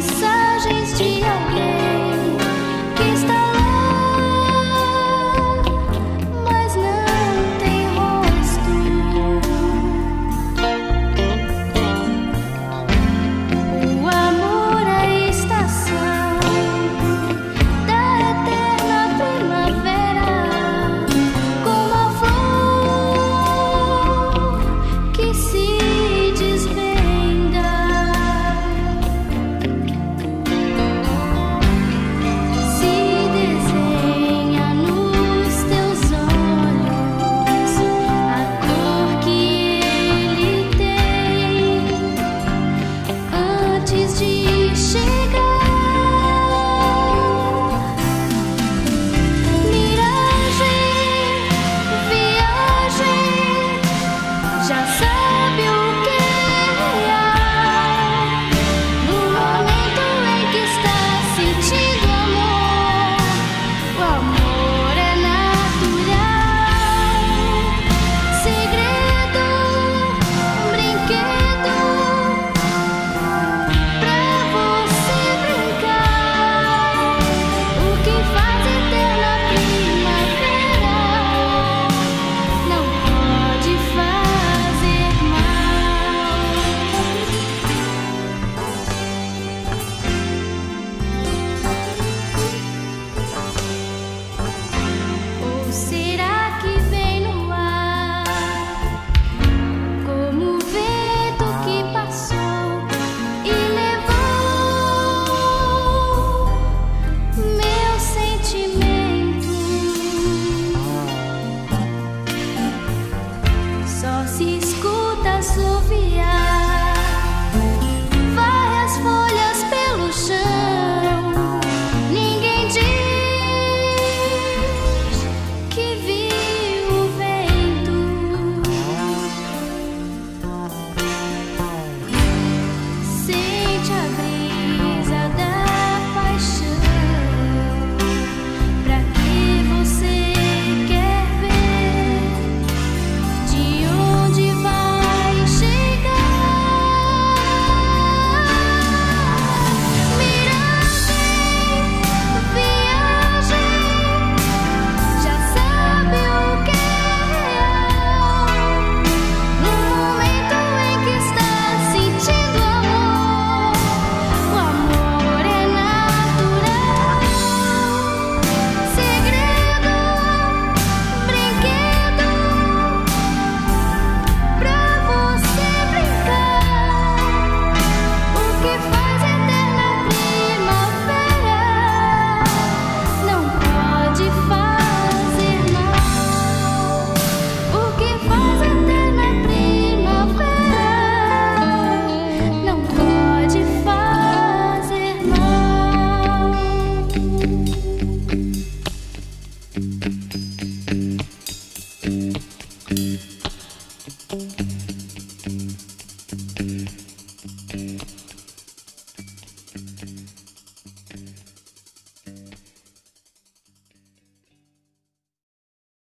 face see